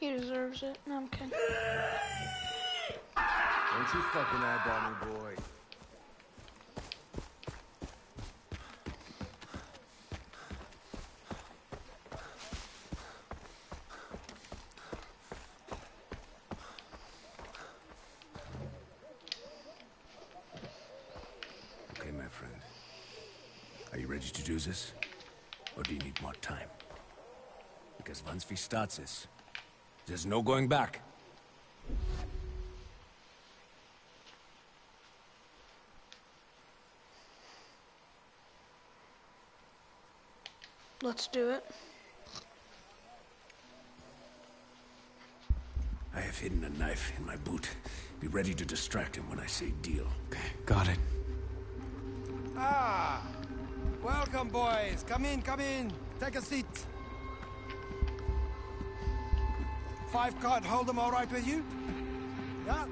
He deserves it. No, I'm kidding. Don't you fucking eyeball me, boy. Okay, my friend. Are you ready to do this? Or do you need more time? Because once we start this, there's no going back. Let's do it. I have hidden a knife in my boot. Be ready to distract him when I say deal. Okay, got it. Ah! Welcome, boys. Come in, come in. Take a seat. Five card hold them all right with you? Yeah?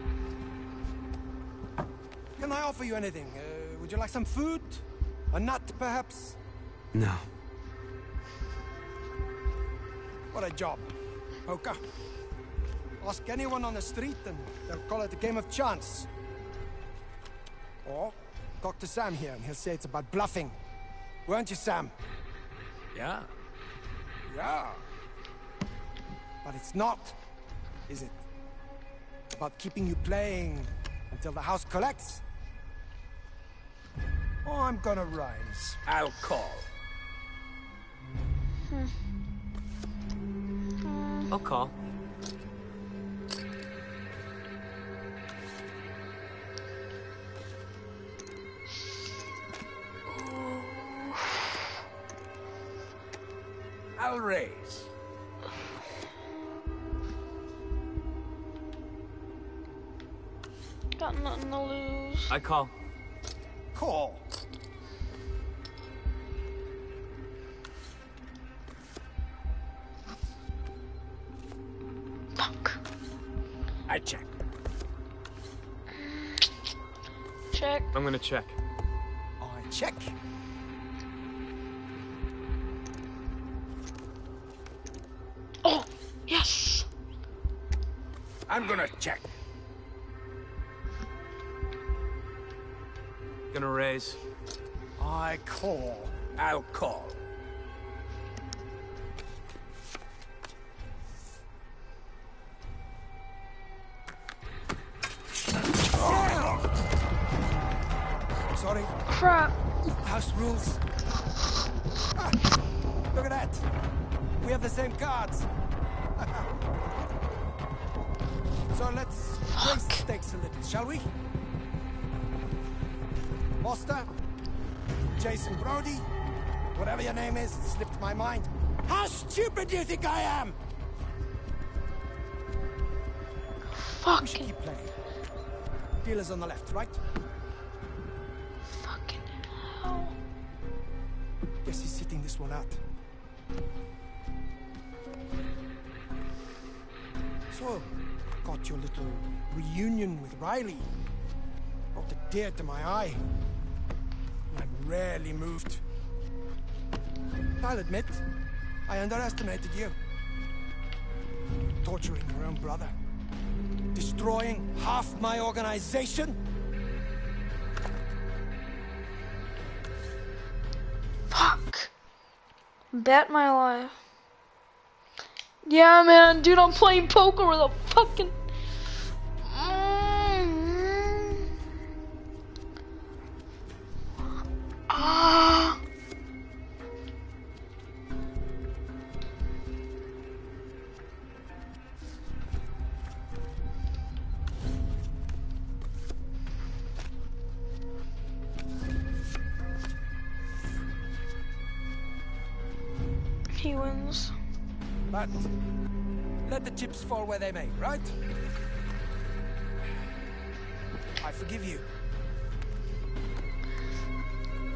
Can I offer you anything? Uh, would you like some food? A nut, perhaps? No. What a job. Poker. Ask anyone on the street and they'll call it a game of chance. Or talk to Sam here and he'll say it's about bluffing. Weren't you, Sam? Yeah? Yeah. But it's not, is it? About keeping you playing until the house collects? Oh, I'm gonna rise. I'll call. Hmm. I'll call. I'll raise. Got nothing to lose. I call. Call. Fuck. I check. Check. I'm gonna check. I check. Oh, yes. I'm gonna check. Gonna raise. I call. I'll call. Sorry. Crap. House rules. Ah, look at that. We have the same cards. so let's raise the stakes a little, shall we? Foster, Jason Brody, whatever your name is, it slipped my mind. How stupid do you think I am? We should Fucking, keep playing. Dealer's on the left, right? fucking hell. Guess he's sitting this one out. So, got your little reunion with Riley. Brought a tear to my eye. I'm rarely moved. I'll admit, I underestimated you. Torturing your own brother. Destroying half my organization. Fuck. Bet my life. Yeah, man, dude, I'm playing poker with a fucking. But let the chips fall where they may, right? I forgive you.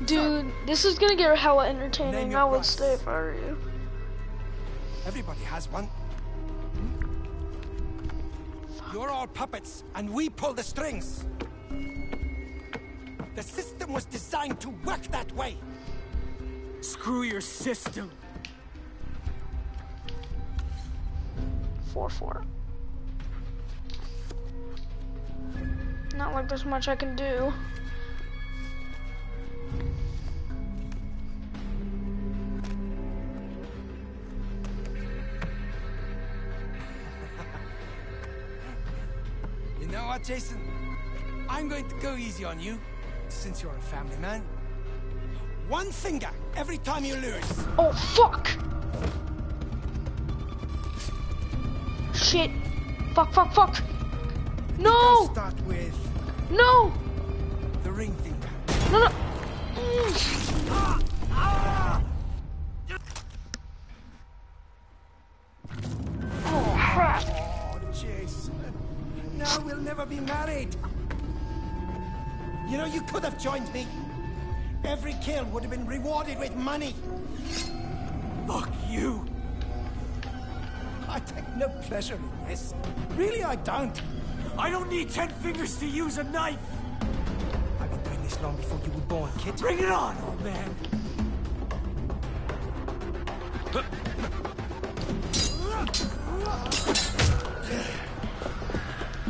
Dude, this is gonna get hella entertaining. I would price. stay if I were you. Everybody has one. You're all puppets, and we pull the strings. The system was designed to work that way. Screw your system. Four four. Not like there's much I can do. You know what, Jason? I'm going to go easy on you, since you're a family man. One finger every time you lose. Oh fuck! Shit! Fuck! Fuck! Fuck! No! start with No! the ring finger. No! No! Mm. Oh crap! Oh, Jason. Now we'll never be married. You know, you could have joined me. Every kill would have been rewarded with money. Fuck you. I take no pleasure in this. Really, I don't. I don't need ten fingers to use a knife. I've been doing this long before you were born, kid. Bring it on, old man.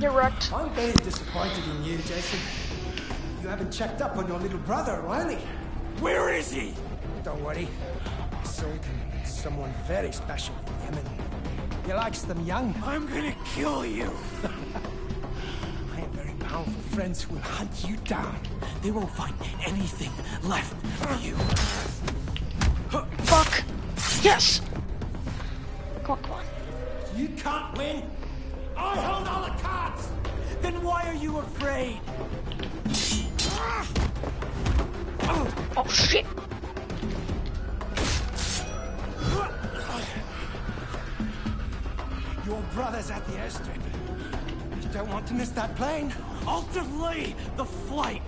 You're wrecked. I'm very disappointed in you, Jason. You haven't checked up on your little brother, Riley. Where is he? Don't worry. I sold him to someone very special in Yemen. He likes them young. I'm gonna kill you. I have very powerful friends who will hunt you down. They won't find anything left of you. Fuck! Yes! Come on, come on. You can't win. I hold all the cards. Then why are you afraid? Oh shit! Your brother's at the airstrip. You don't want to miss that plane. I'll delay the flight.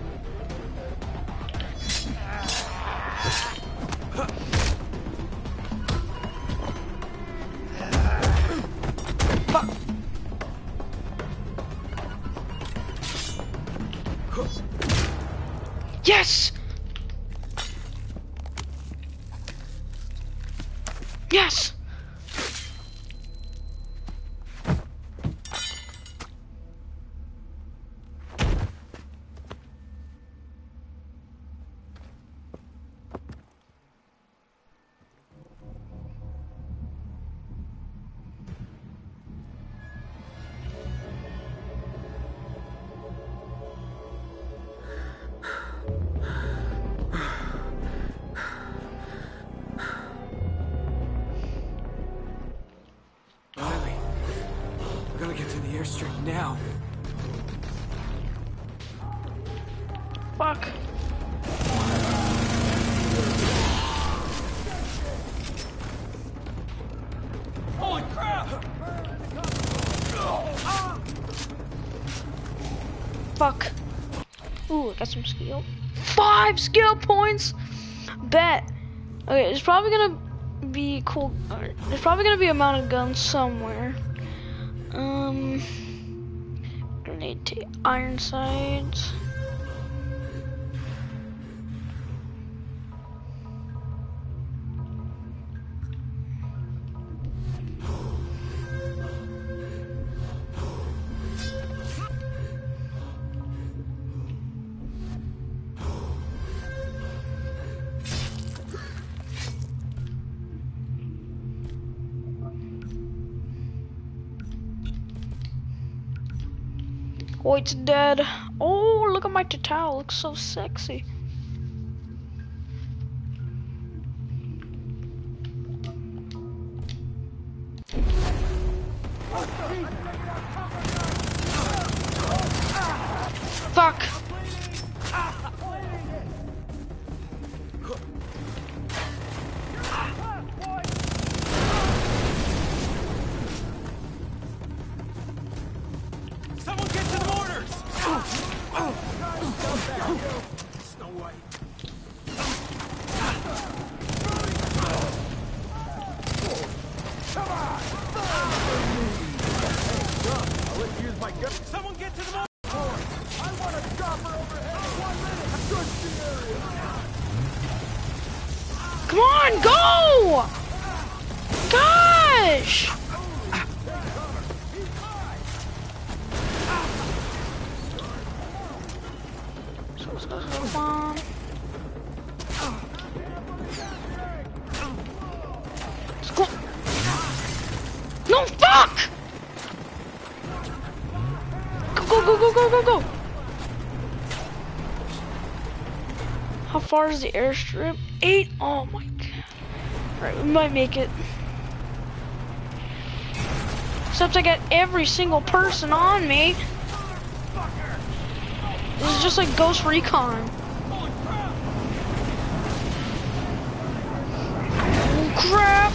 Fuck. Ooh, I got some skill. Five skill points! Bet. Okay, it's probably gonna be cool. uh, There's probably gonna be a mounted gun somewhere. Um. Grenade to iron sides. Oh, it's dead. Oh, look at my towel. Looks so sexy. Go. No, fuck! Go, go, go, go, go, go, go! How far is the airstrip? Eight? Oh my god. Alright, we might make it. Except I got every single person on me. This is just like Ghost Recon. Oh crap!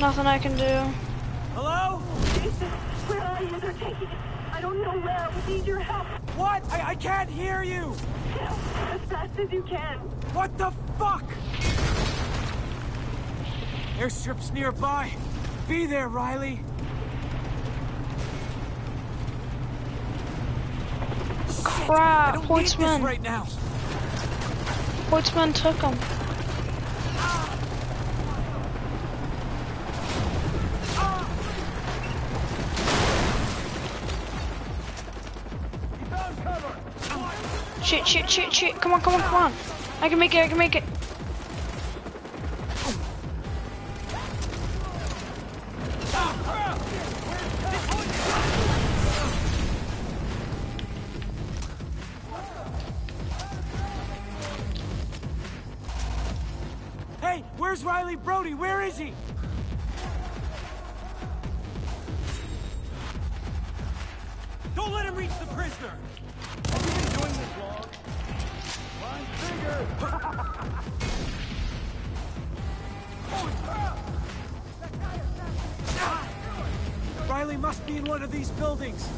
Nothing I can do. Hello? Jason, where are you? They're taking us. I don't know where. We need your help. What? I, I can't hear you! Now, as fast as you can. What the fuck? Airstrip's nearby. Be there, Riley. Crap, don't need this Hoyt's men. right now. Hoyt's men took him. Shit, shit, shit, shit. Come on, come on, come on. I can make it, I can make it. Hey, where's Riley Brody? Where is he? Don't let him reach the prisoner! Have you been doing this long? Ah, Riley must be in one of these buildings.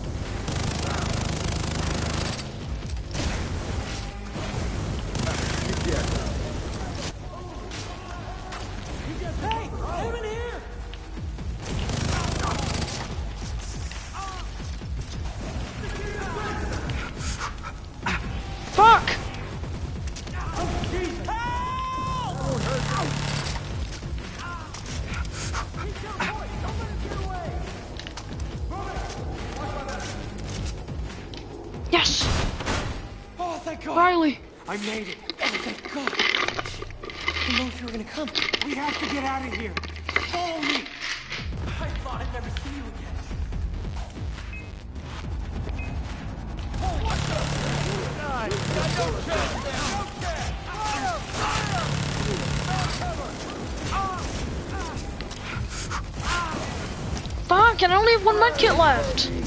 Hey, him in here! Fuck! Yes! Oh, thank God! Riley! I made it. Fuck, and I only have one medkit left.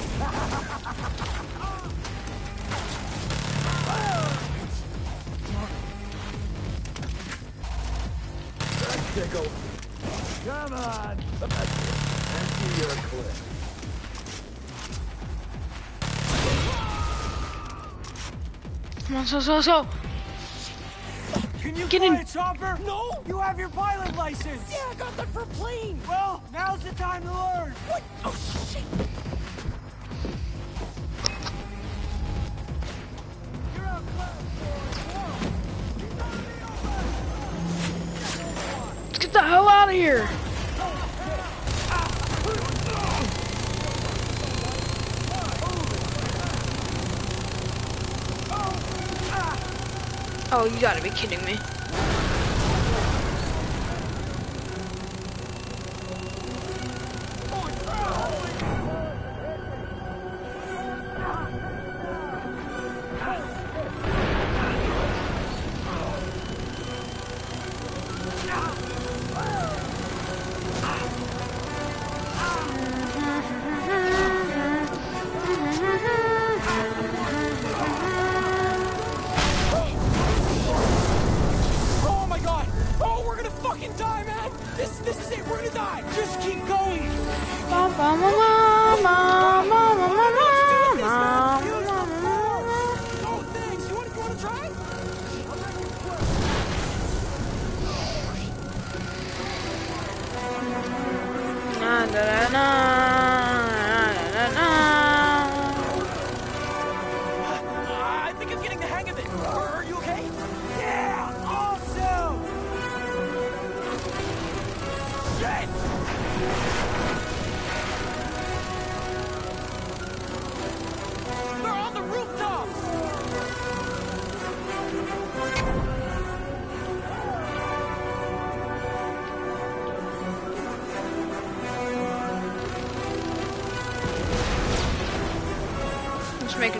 So, so, so. Can you Get fly in. a chopper? No! You have your pilot license! Yeah, I got that for plane! Well, now's the time to learn! What? Oh, shit! You're outclassed. Let's get the hell out of here. Oh, you gotta be kidding me.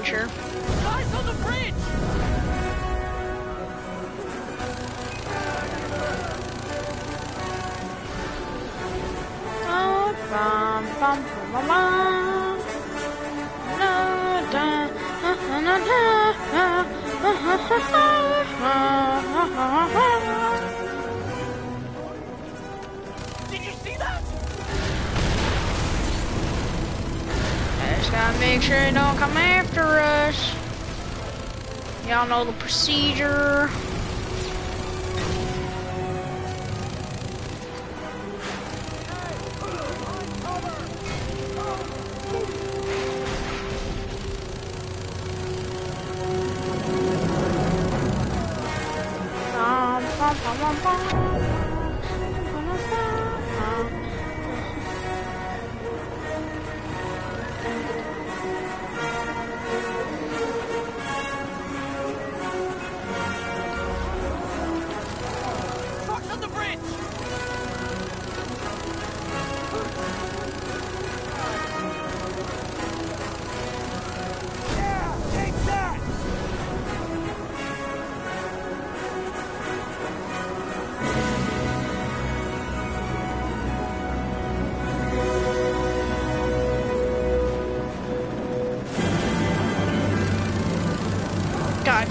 Sure. Guys on the bridge! Oh, bum, bum, bum, bum, bum. Da, na, na, na, na, na, na, na, na. Did you see that? Just gotta make sure they don't come after us. Y'all know the procedure.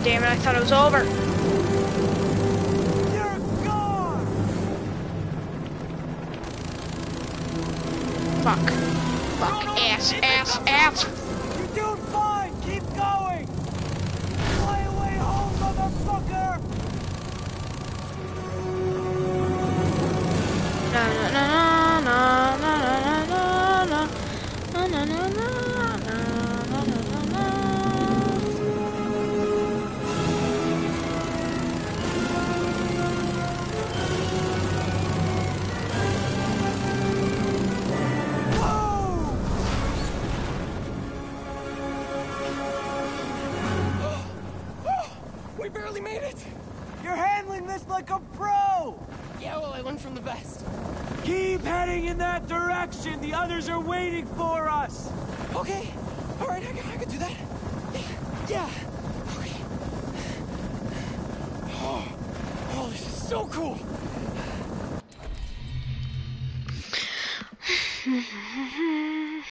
Damn it, I thought it was over. You're gone! Fuck. Fuck. Ass, ass, ass. You're doing fine! Keep going! Fly away home, motherfucker! Na na na na others are waiting for us!